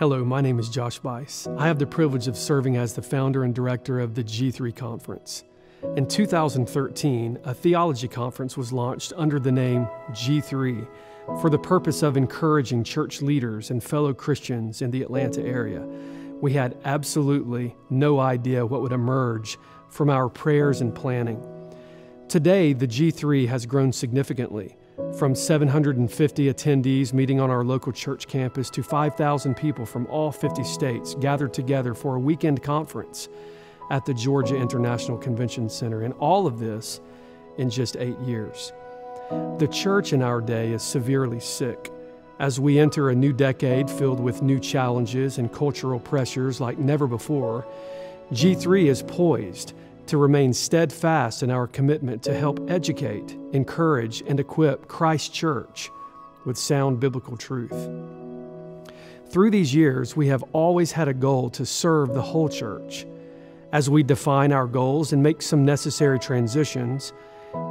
Hello, my name is Josh Buice. I have the privilege of serving as the founder and director of the G3 Conference. In 2013, a theology conference was launched under the name G3 for the purpose of encouraging church leaders and fellow Christians in the Atlanta area. We had absolutely no idea what would emerge from our prayers and planning. Today, the G3 has grown significantly from 750 attendees meeting on our local church campus to 5,000 people from all 50 states gathered together for a weekend conference at the Georgia International Convention Center. And all of this in just eight years. The church in our day is severely sick. As we enter a new decade filled with new challenges and cultural pressures like never before, G3 is poised to remain steadfast in our commitment to help educate, encourage, and equip Christ Church with sound biblical truth. Through these years, we have always had a goal to serve the whole church. As we define our goals and make some necessary transitions,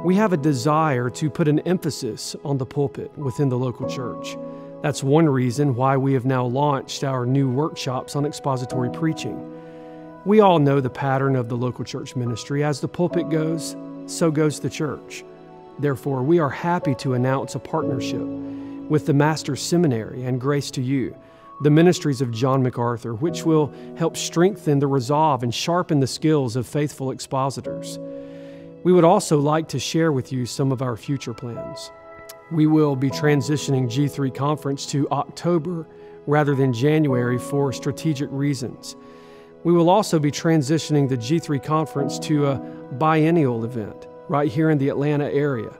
we have a desire to put an emphasis on the pulpit within the local church. That's one reason why we have now launched our new workshops on expository preaching. We all know the pattern of the local church ministry. As the pulpit goes, so goes the church. Therefore, we are happy to announce a partnership with the Master's Seminary and Grace to You, the ministries of John MacArthur, which will help strengthen the resolve and sharpen the skills of faithful expositors. We would also like to share with you some of our future plans. We will be transitioning G3 Conference to October rather than January for strategic reasons. We will also be transitioning the G3 conference to a biennial event right here in the Atlanta area.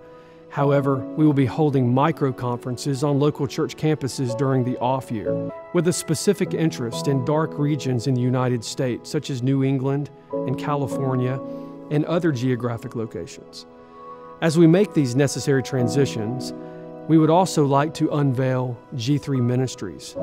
However, we will be holding micro conferences on local church campuses during the off year, with a specific interest in dark regions in the United States, such as New England and California and other geographic locations. As we make these necessary transitions, we would also like to unveil G3 Ministries.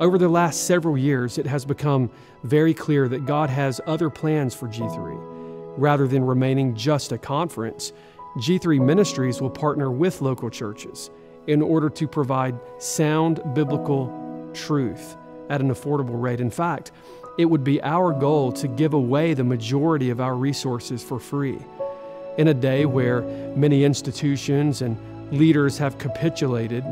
Over the last several years, it has become very clear that God has other plans for G3. Rather than remaining just a conference, G3 Ministries will partner with local churches in order to provide sound biblical truth at an affordable rate. In fact, it would be our goal to give away the majority of our resources for free. In a day where many institutions and leaders have capitulated,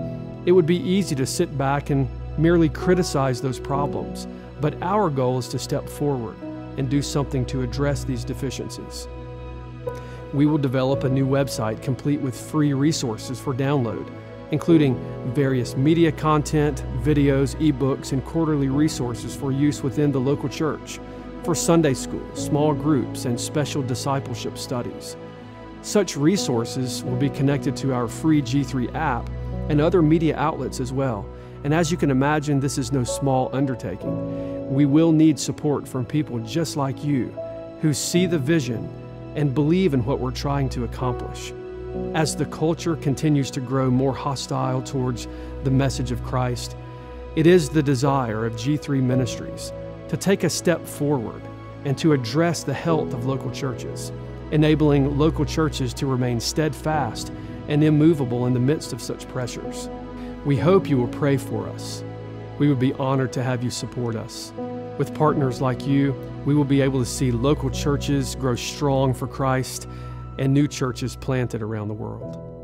it would be easy to sit back and merely criticize those problems. But our goal is to step forward and do something to address these deficiencies. We will develop a new website complete with free resources for download, including various media content, videos, ebooks, and quarterly resources for use within the local church, for Sunday school, small groups, and special discipleship studies. Such resources will be connected to our free G3 app and other media outlets as well. And as you can imagine, this is no small undertaking. We will need support from people just like you who see the vision and believe in what we're trying to accomplish. As the culture continues to grow more hostile towards the message of Christ, it is the desire of G3 Ministries to take a step forward and to address the health of local churches enabling local churches to remain steadfast and immovable in the midst of such pressures. We hope you will pray for us. We would be honored to have you support us. With partners like you, we will be able to see local churches grow strong for Christ and new churches planted around the world.